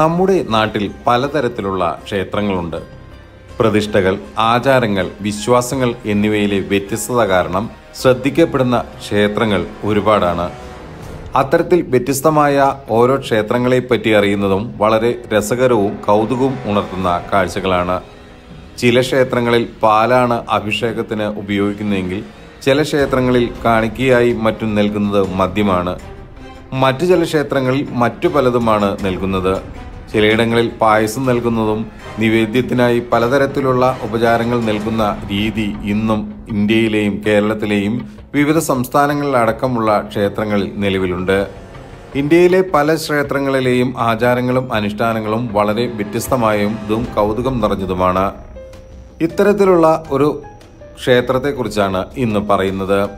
നമ്മുടെ നാട്ടിൽ പലതരത്തിലുള്ള ക്ഷേത്രങ്ങളുണ്ട്. പ്രതിഷ്ഠകൾ ആചാരങ്ങൾ വിശ്വാസങ്ങൾ എന്നിവയിലെ വ്യത്യസ്തത കാരണം ശ്രദ്ധിക്കപ്പെടുന്ന ക്ഷേത്രങ്ങൾ ഒരുപാടാണ്. അത്തരത്തിൽ വ്യത്യസ്തമായ ഓരോ ക്ഷേത്രങ്ങളെ പറ്റി അറിയുന്നതും വളരെ രസകരവും കൗതുകവും ഉണർത്തുന്ന കാഴ്ചകളാണ്. ചില ക്ഷേത്രങ്ങളിൽ പാലാണ് അഭിഷേകത്തിന് ഉപയോഗിക്കുന്നതെങ്കിൽ ചില ക്ഷേത്രങ്ങളിൽ കാണിക്കയായി മറ്റും നൽകുന്നത് മദ്യമാണ്. മറ്റു ചില ക്ഷേത്രങ്ങളിൽ മറ്റു പലതുമാണ് നൽകുന്നത്. ചിലയിടങ്ങളിൽ പായസം നൽകുന്നതും നിവേദ്യത്തിനായി പലതരത്തിലുള്ള ഉപചാരങ്ങൾ നൽകുന്ന രീതി ഇന്നും ഇന്ത്യയിലെയും കേരളത്തിലെയും വിവിധ സംസ്ഥാനങ്ങളിലടക്കമുള്ള ക്ഷേത്രങ്ങളിൽ നിലവിലുണ്ട്. ഇന്ത്യയിലെ പല ക്ഷേത്രങ്ങളിലെയും ആചാരങ്ങളും അനുഷ്ഠാനങ്ങളും വളരെ വ്യത്യസ്തമായും ഇതും കൗതുകം നിറഞ്ഞതുമാണ്. ഇത്തരത്തിലുള്ള ഒരു ക്ഷേത്രത്തെക്കുറിച്ചാണ് ഇന്ന് പറയുന്നത്.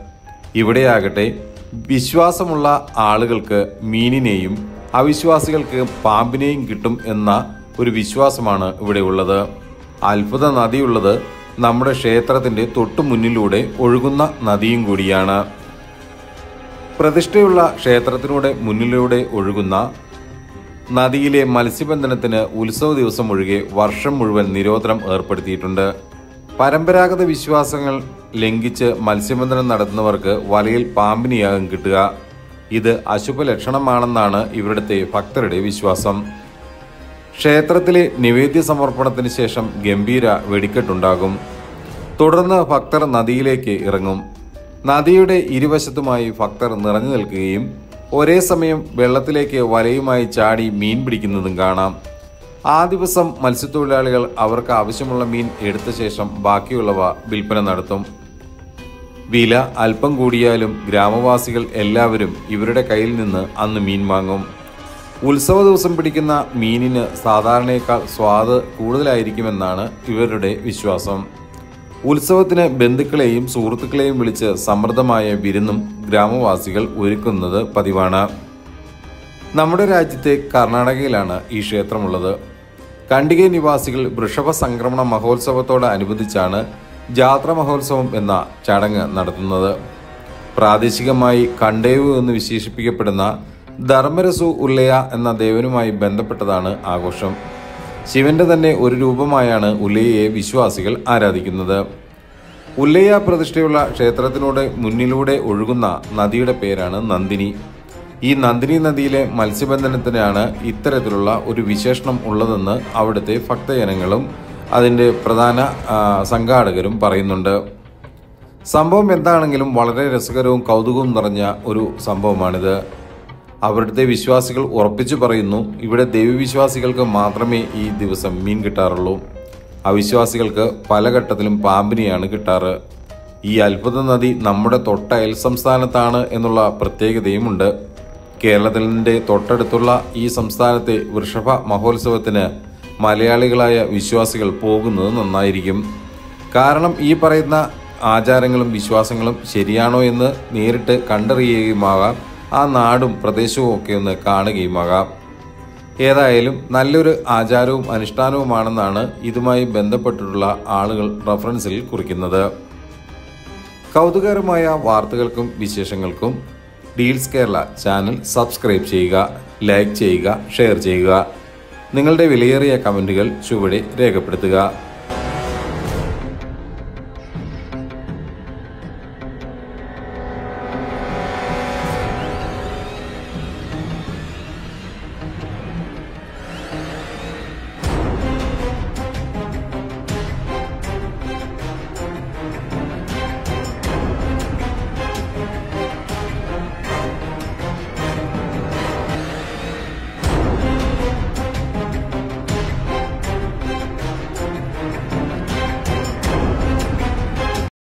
ഇവിടെയാകട്ടെ വിശ്വാസമുള്ള ആളുകൾക്ക് മീനിനെയും അവിശ്വാസികൾക്ക് പാമ്പിനെയും കിട്ടും എന്ന ഒരു വിശ്വാസമാണ് ഇവിടെ ഉള്ളത്. അത്ഭുത നദിയുള്ളത് നമ്മുടെ ക്ഷേത്രത്തിന്റെ തൊട്ടു മുന്നിലൂടെ ഒഴുകുന്ന നദിയും കൂടിയാണ്. പ്രതിഷ്ഠയുള്ള ക്ഷേത്രത്തിലൂടെ മുന്നിലൂടെ ഒഴുകുന്ന നദിയിലെ മത്സ്യബന്ധനത്തിന് ഉത്സവ ദിവസം ഒഴികെ വർഷം മുഴുവൻ നിരോധനം ഏർപ്പെടുത്തിയിട്ടുണ്ട്. പരമ്പരാഗത വിശ്വാസങ്ങൾ ലംഘിച്ച് മത്സ്യബന്ധനം നടത്തുന്നവർക്ക് വലയിൽ പാമ്പിനെയാകും കിട്ടുക. ഇത് അശുഭലക്ഷണമാണെന്നാണ് ഇവിടുത്തെ ഭക്തരുടെ വിശ്വാസം. ക്ഷേത്രത്തിലെ നിവേദ്യ സമർപ്പണത്തിന് ശേഷം ഗംഭീര വെടിക്കെട്ടുണ്ടാകും. തുടർന്ന് ഭക്തർ നദിയിലേക്ക് ഇറങ്ങും. നദിയുടെ ഇരുവശത്തുമായി ഭക്തർ നിറഞ്ഞു നിൽക്കുകയും ഒരേ സമയം വെള്ളത്തിലേക്ക് വലയുമായി ചാടി മീൻ പിടിക്കുന്നതും കാണാം. ആ ദിവസം മത്സ്യത്തൊഴിലാളികൾ അവർക്ക് ആവശ്യമുള്ള മീൻ എടുത്ത ശേഷം ബാക്കിയുള്ളവ വിൽപ്പന നടത്തും. വില അല്പം കൂടിയാലും ഗ്രാമവാസികൾ എല്ലാവരും ഇവരുടെ കയ്യിൽ നിന്ന് അന്ന് മീൻ വാങ്ങും. ഉത്സവ ദിവസം പിടിക്കുന്ന മീനിന് സാധാരണയേക്കാൾ സ്വാദ് കൂടുതലായിരിക്കുമെന്നാണ് ഇവരുടെ വിശ്വാസം. ഉത്സവത്തിന് ബന്ധുക്കളെയും സുഹൃത്തുക്കളെയും വിളിച്ച് സമൃദ്ധമായ വിരുന്നും ഗ്രാമവാസികൾ ഒരുക്കുന്നത് പതിവാണ്. നമ്മുടെ രാജ്യത്തെ കർണാടകയിലാണ് ഈ ക്ഷേത്രമുള്ളത്. കണ്ടിക നിവാസികൾ വൃഷഭ സംക്രമണ മഹോത്സവത്തോടനുബന്ധിച്ചാണ് ജാത്ര മഹോത്സവം എന്ന ചടങ്ങ് നടത്തുന്നത്. പ്രാദേശികമായി കണ്ടേവ് എന്ന് വിശേഷിപ്പിക്കപ്പെടുന്ന ധർമ്മരസു ഉല്ലയ എന്ന ദേവനുമായി ബന്ധപ്പെട്ടതാണ് ആഘോഷം. ശിവന്റെ തന്നെ ഒരു രൂപമായാണ് ഉല്ലയെ വിശ്വാസികൾ ആരാധിക്കുന്നത്. ഉല്ലയ പ്രതിഷ്ഠയുള്ള ക്ഷേത്രത്തിലൂടെ മുന്നിലൂടെ ഒഴുകുന്ന നദിയുടെ പേരാണ് നന്ദിനി. ഈ നന്ദിനി നദിയിലെ മത്സ്യബന്ധനത്തിനാണ് ഇത്തരത്തിലുള്ള ഒരു വിശേഷണം ഉള്ളതെന്ന് അവിടുത്തെ ഭക്തജനങ്ങളും അതിന്റെ പ്രധാന സംഘാടകരും പറയുന്നുണ്ട്. സംഭവം എന്താണെങ്കിലും വളരെ രസകരവും കൗതുകവും നിറഞ്ഞ ഒരു സംഭവമാണിത്. അവരുടെ വിശ്വാസികൾ ഉറപ്പിച്ചു പറയുന്നു ഇവിടെ ദൈവവിശ്വാസികൾക്ക് മാത്രമേ ഈ ദിവസം മീൻ കിട്ടാറുള്ളൂ. അവിശ്വാസികൾക്ക് പല ഘട്ടത്തിലും പാമ്പിനെയാണ് കിട്ടാറ്. ഈ അത്ഭുത നദി നമ്മുടെ തൊട്ട അയൽ സംസ്ഥാനത്താണ് എന്നുള്ള പ്രത്യേകതയുമുണ്ട്. കേരളത്തിന്റെ തൊട്ടടുത്തുള്ള ഈ സംസ്ഥാനത്തെ വൃഷഭ മഹോത്സവത്തിന് മലയാളികളായ വിശ്വാസികൾ പോകുന്നത് നന്നായിരിക്കും. കാരണം ഈ പറയുന്ന ആചാരങ്ങളും വിശ്വാസങ്ങളും ശരിയാണോ എന്ന് നേരിട്ട് കണ്ടറിയുകയുമാകാം. ആ നാടും പ്രദേശവും ഒക്കെ ഒന്ന് കാണുകയുമാകാം. ഏതായാലും നല്ലൊരു ആചാരവും അനുഷ്ഠാനവുമാണെന്നാണ് ഇതുമായി ബന്ധപ്പെട്ടിട്ടുള്ള ആളുകൾ റഫറൻസിൽ കുറിക്കുന്നത്. കൗതുകകരമായ വാർത്തകൾക്കും വിശേഷങ്ങൾക്കും ഡീൽസ് കേരള ചാനൽ സബ്സ്ക്രൈബ് ചെയ്യുക ലൈക്ക് ചെയ്യുക ഷെയർ ചെയ്യുക. നിങ്ങളുടെ വിലയേറിയ കമന്റുകൾ ചുവടെ രേഖപ്പെടുത്തുക.